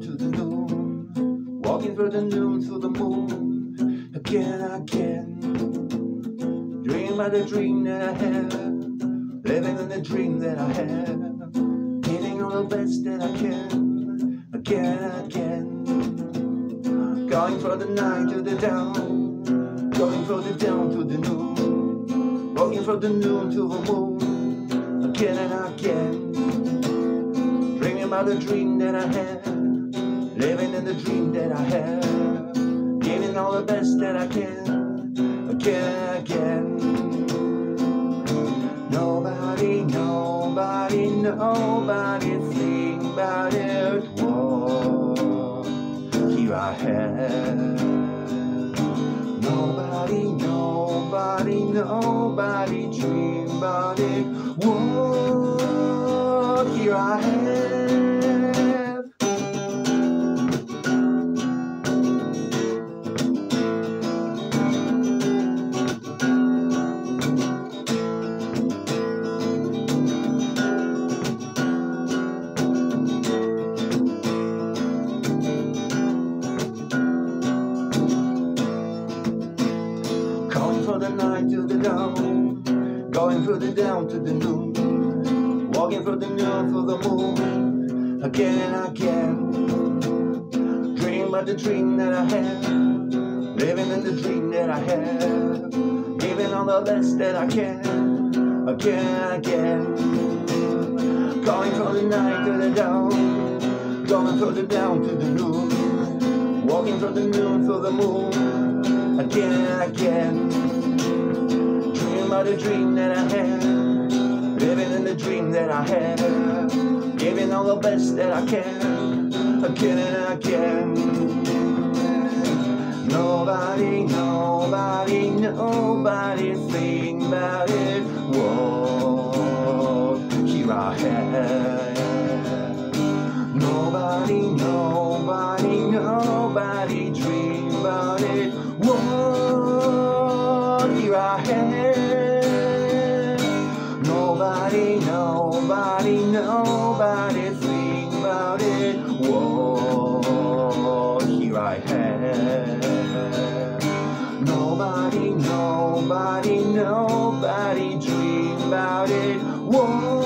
to the noon, walking through the noon to the moon, again, again. Dream about the dream that I have, living in the dream that I have, giving all the best that I can, again, again. Going for the night to the down, going for the down to the noon, walking from the noon to the moon, again and again. Dreaming about the dream that I have, living in the dream that I have, giving all the best that I can, again, again. Nobody, nobody, nobody think about it. Whoa, here I am. Nobody, nobody, nobody dream about it. Whoa, here I am. Dawn, going through the down to the noon, walking through the noon to the moon, again and again. Dream about the dream that I have, living in the dream that I have, giving all the best that I can, again and again. Going from the night to the dawn, going through the down to the noon, walking from the noon to the moon, again and again. About the dream that I have, living in the dream that I have, giving all the best that I can, again and again. Nobody, nobody, nobody think about it. Whoa, here I am. Nobody, nobody, nobody dream about it. Whoa, nobody, nobody think about it. Whoa, here I am. Nobody, nobody, nobody dream about it. Whoa,